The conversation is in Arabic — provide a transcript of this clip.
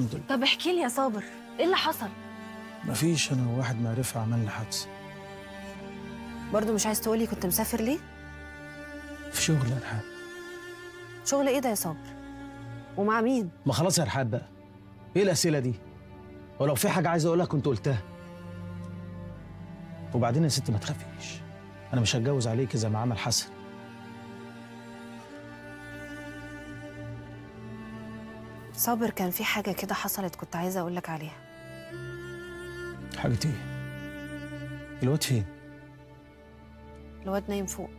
الحمد لله. طب احكي لي يا صابر إيه اللي حصل؟ مفيش أنا وواحد معرفة عملنا حادثة. برضو مش عايز تقولي كنت مسافر ليه؟ في شغل يا رحاب. شغل إيه ده يا صابر؟ ومع مين؟ ما خلاص يا رحاب بقى. إيه الأسئلة دي؟ ولو في حاجة عايز أقولها كنت قلتها. وبعدين يا ستي ما تخافيش أنا مش هتجوز عليكي زي ما عمل حسن. صابر كان في حاجة كده حصلت كنت عايزة أقول لك عليها. حاجة إيه؟ الواد فين؟ الواد نايم فوق.